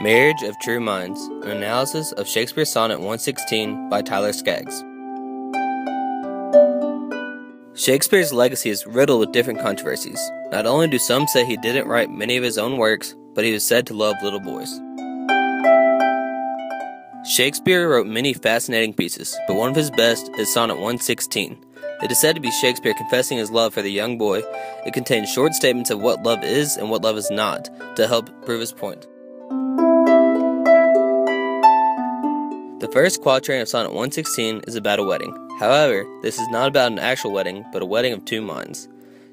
Marriage of True Minds An analysis of Shakespeare's Sonnet 116 by Tyler Skaggs. Shakespeare's legacy is riddled with different controversies. Not only do some say he didn't write many of his own works, but he was said to love little boys. Shakespeare wrote many fascinating pieces, but one of his best is Sonnet 116. It is said to be Shakespeare confessing his love for the young boy. It contains short statements of what love is and what love is not to help prove his point. The first quatrain of Sonnet 116 is about a wedding. However, this is not about an actual wedding, but a wedding of two minds.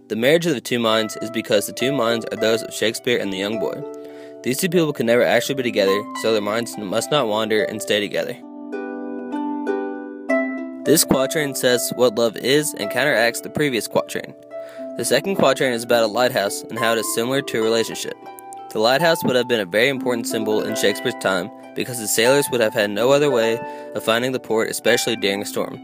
The marriage of the two minds is because the two minds are those of Shakespeare and the young boy. These two people can never actually be together, so their minds must not wander and stay together. This quatrain says what love is and counteracts the previous quatrain. The second quatrain is about a lighthouse and how it is similar to a relationship. The lighthouse would have been a very important symbol in Shakespeare's time because the sailors would have had no other way of finding the port, especially during a storm.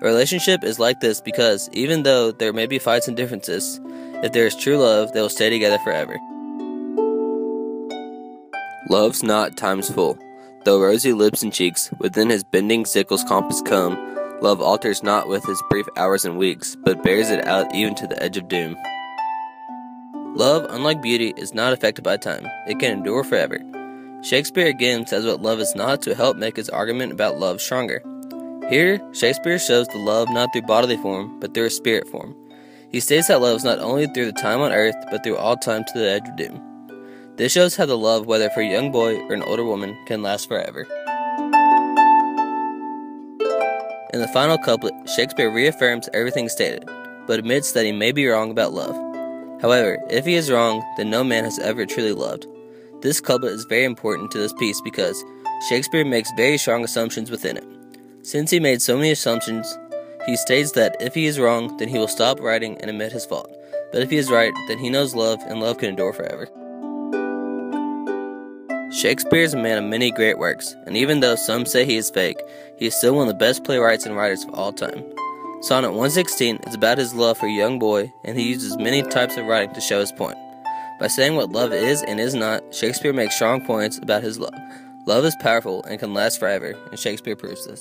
A relationship is like this because, even though there may be fights and differences, if there is true love, they will stay together forever. Love's not time's full. Though rosy lips and cheeks within his bending sickle's compass come, love alters not with his brief hours and weeks, but bears it out even to the edge of doom. Love, unlike beauty, is not affected by time. It can endure forever. Shakespeare again says what love is not to help make his argument about love stronger. Here, Shakespeare shows the love not through bodily form, but through a spirit form. He states that love is not only through the time on earth, but through all time to the edge of doom. This shows how the love, whether for a young boy or an older woman, can last forever. In the final couplet, Shakespeare reaffirms everything stated, but admits that he may be wrong about love. However, if he is wrong, then no man has ever truly loved. This couplet is very important to this piece because Shakespeare makes very strong assumptions within it. Since he made so many assumptions, he states that if he is wrong, then he will stop writing and admit his fault. But if he is right, then he knows love, and love can endure forever. Shakespeare is a man of many great works, and even though some say he is fake, he is still one of the best playwrights and writers of all time. Sonnet 116 is about his love for a young boy, and he uses many types of writing to show his point. By saying what love is and is not, Shakespeare makes strong points about his love. Love is powerful and can last forever, and Shakespeare proves this.